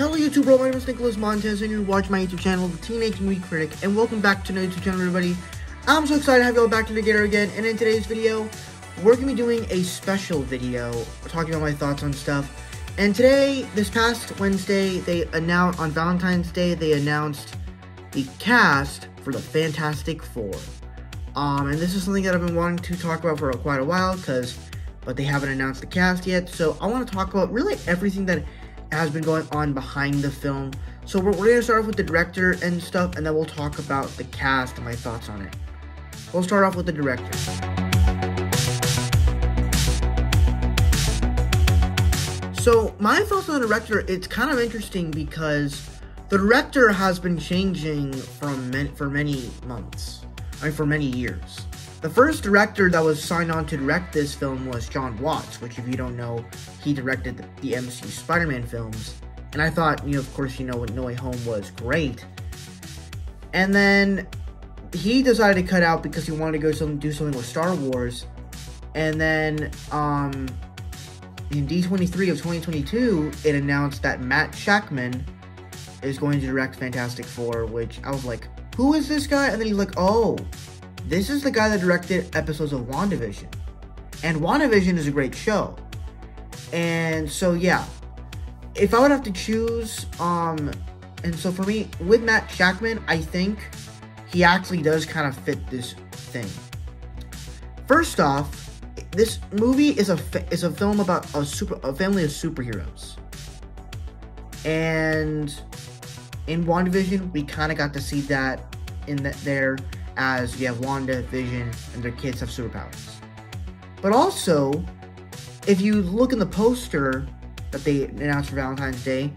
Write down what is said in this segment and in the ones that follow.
Hello YouTube world, my name is Nicholas Montez and you watch my YouTube channel, The Teenage Movie Critic, and welcome back to my YouTube channel everybody. I'm so excited to have you all back together again, and in today's video, we're going to be doing a special video, talking about my thoughts on stuff. And today, this past Wednesday, they announced, on Valentine's Day, they announced the cast for the Fantastic Four. Um, and this is something that I've been wanting to talk about for quite a while, because, but they haven't announced the cast yet, so I want to talk about really everything that has been going on behind the film. So we're, we're to start off with the director and stuff, and then we'll talk about the cast and my thoughts on it. We'll start off with the director. So my thoughts on the director, it's kind of interesting because the director has been changing from for many months, I mean for many years. The first director that was signed on to direct this film was John Watts, which if you don't know, he directed the, MCU Spider-Man films. And I thought, you know, of course, you know, what No Way Home was great. And then he decided to cut out because he wanted to go do something with Star Wars. And then, um, in D23 of 2022, it announced that Matt Shakman is going to direct Fantastic Four, which I was like, who is this guy? And then he's like, oh, this is the guy that directed episodes of WandaVision. And WandaVision is a great show. And so, yeah, if I would have to choose, um, and so for me, with Matt Shakman, I think he actually does kind of fit this thing. First off, this movie is a is a film about a super a family of superheroes, and in WandaVision, we kind of got to see that in that there as you have Wanda, Vision, and their kids have superpowers. But also, if you look in the poster that they announced for Valentine's Day,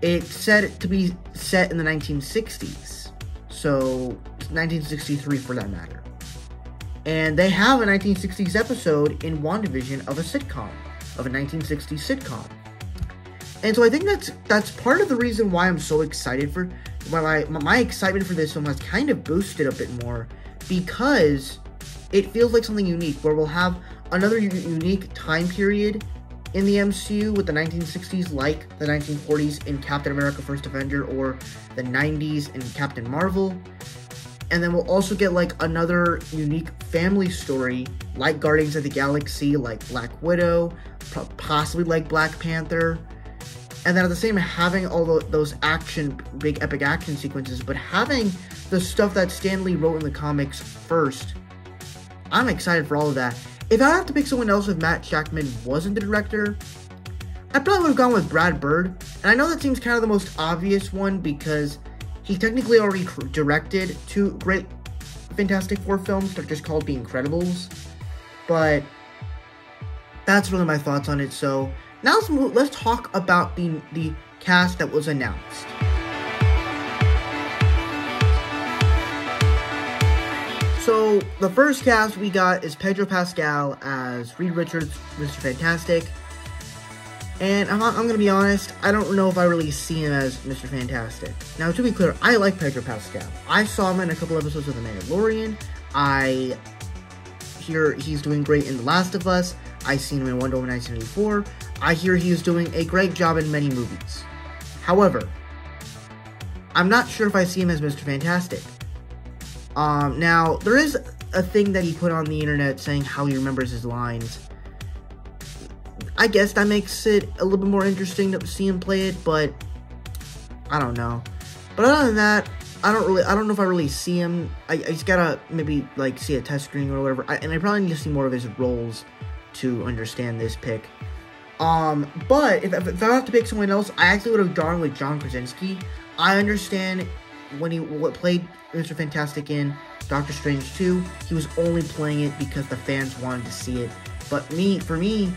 it said to be set in the 1960s. So, 1963 for that matter. And they have a 1960s episode in WandaVision of a sitcom, of a 1960s sitcom. And so I think that's that's part of the reason why I'm so excited for why my, my excitement for this film has kind of boosted a bit more because it feels like something unique where we'll have another unique time period in the MCU with the 1960s like the 1940s in Captain America First Avenger or the 90s in Captain Marvel and then we'll also get like another unique family story like Guardians of the Galaxy, like Black Widow, possibly like Black Panther. And then at the same having all the, those action, big epic action sequences, but having the stuff that Stan Lee wrote in the comics first. I'm excited for all of that. If I have to pick someone else if Matt Shakman wasn't the director, I probably would have gone with Brad Bird. And I know that seems kind of the most obvious one because he technically already directed two great Fantastic Four films. They're just called The Incredibles. But that's really my thoughts on it. So now let's move, let's talk about the the cast that was announced. So the first cast we got is Pedro Pascal as Reed Richards, Mr. Fantastic. And I'm, I'm going to be honest, I don't know if I really see him as Mr. Fantastic. Now, to be clear, I like Pedro Pascal. I saw him in a couple episodes of The Mandalorian. I hear he's doing great in The Last of Us. I've seen him in Wonder Woman 1984. I hear he's doing a great job in many movies. However, I'm not sure if I see him as Mr. Fantastic. Um, now, there is a thing that he put on the internet saying how he remembers his lines. I guess that makes it a little bit more interesting to see him play it, but I don't know. But other than that, I don't really, I don't know if I really see him. I, I just gotta maybe like see a test screen or whatever. I, and I probably need to see more of his roles to understand this pick. Um, but if, if I have to pick someone else, I actually would have gone with John Krasinski. I understand when he what played Mr. Fantastic in Doctor Strange 2, he was only playing it because the fans wanted to see it. But me, for me,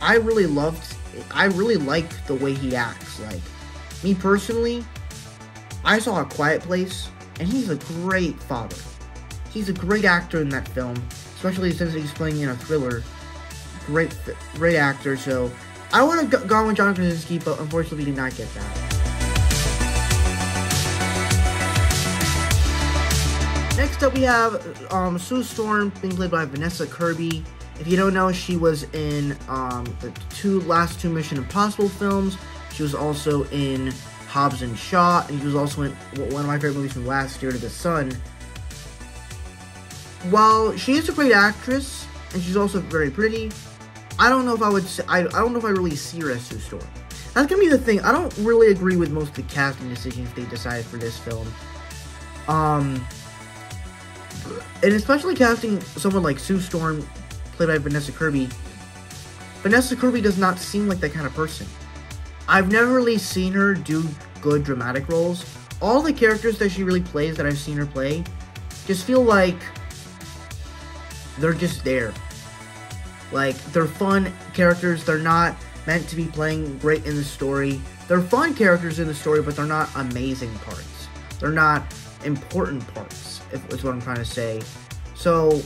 I really loved, I really like the way he acts. Like, me personally, I saw A Quiet Place, and he's a great father. He's a great actor in that film, especially since he's playing in a thriller. Great, great actor. So I would have gone with John Krasinski, but unfortunately, did not get that. Next up, we have um, Sue Storm, being played by Vanessa Kirby. If you don't know, she was in um, the two last two Mission Impossible films. She was also in Hobbs and Shaw, and she was also in one of my favorite movies from last year, To the Sun. While she is a great actress, and she's also very pretty, I don't know if I would say, I, I don't know if I really see her as Sue Storm. That's gonna be the thing. I don't really agree with most of the casting decisions they decided for this film. Um, and especially casting someone like Sue Storm, played by Vanessa Kirby. Vanessa Kirby does not seem like that kind of person. I've never really seen her do good dramatic roles. All the characters that she really plays that I've seen her play just feel like they're just there. Like, they're fun characters, they're not meant to be playing great in the story. They're fun characters in the story, but they're not amazing parts. They're not important parts, if is what I'm trying to say. So,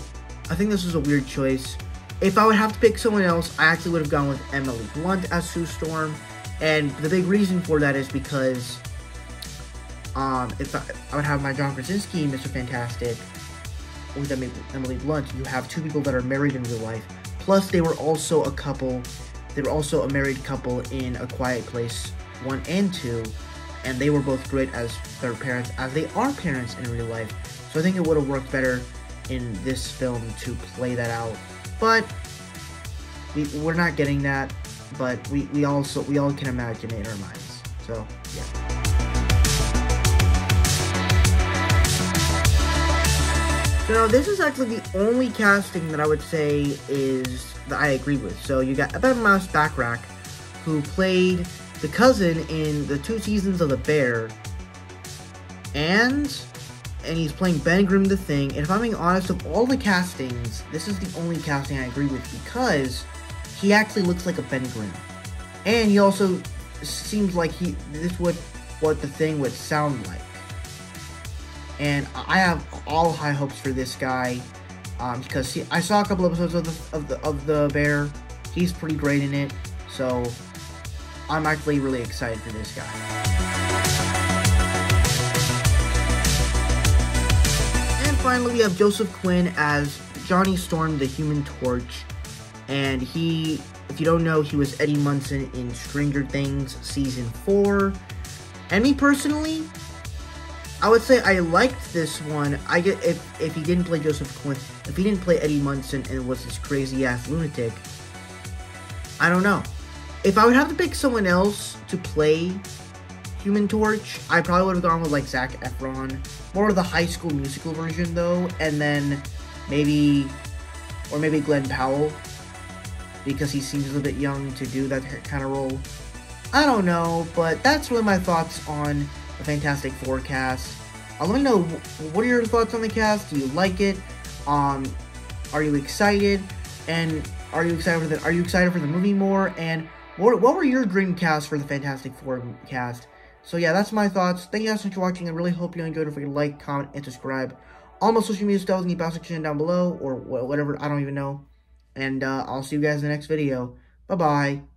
I think this was a weird choice. If I would have to pick someone else, I actually would have gone with Emily Blunt as Sue Storm. And the big reason for that is because um, if I, I would have my John Krasinski, Mr. Fantastic, with Emily Blunt, you have two people that are married in real life. Plus, they were also a couple. They were also a married couple in A Quiet Place 1 and 2. And they were both great as their parents, as they are parents in real life. So I think it would have worked better in this film to play that out. But we, we're not getting that. But we, we also we all can imagine it in our minds. So yeah. So this is actually the only casting that I would say is that I agree with. So you got Ebon Moss-Bachrach, who played the cousin in the two seasons of The Bear, and and he's playing Ben Grimm the Thing. And if I'm being honest, of all the castings, this is the only casting I agree with because he actually looks like a Ben Grimm, and he also seems like he this would what the thing would sound like and I have all high hopes for this guy um, because he, I saw a couple episodes of the, of the of the Bear. He's pretty great in it, so I'm actually really excited for this guy. And finally, we have Joseph Quinn as Johnny Storm, the Human Torch, and he, if you don't know, he was Eddie Munson in Stranger Things season four. And me personally, I would say I liked this one. I get if if he didn't play Joseph Quinn, if he didn't play Eddie Munson and was this crazy ass lunatic, I don't know. If I would have to pick someone else to play Human Torch, I probably would have gone with like Zac Efron, more of the High School Musical version though, and then maybe or maybe Glen Powell because he seems a little bit young to do that kind of role. I don't know, but that's really my thoughts on the Fantastic Four cast. Uh, let me know what are your thoughts on the cast. Do you like it? Um, are you excited? And are you excited for the Are you excited for the movie more? And what what were your dream cast for the Fantastic Four cast? So yeah, that's my thoughts. Thank you guys so much for watching. I really hope you enjoyed. If you like, comment, and subscribe. All my social media stuff is in the box section down below, or whatever. I don't even know. And uh, I'll see you guys in the next video. Bye bye.